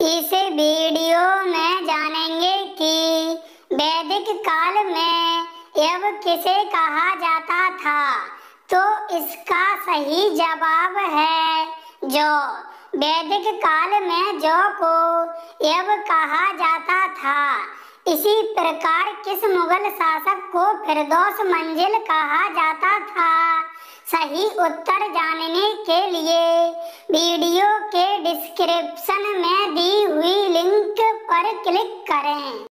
इस वीडियो में जानेंगे कि वैदिक काल में यव किसे कहा जाता था? तो इसका सही जवाब है जो वैदिक काल में जो को यव कहा जाता था। इसी प्रकार किस मुगल शासक को फिरदौस मंजिल कहा जाता था? सही उत्तर जानने के वीडियो के डिस्क्रिप्शन में दी हुई लिंक पर क्लिक करें।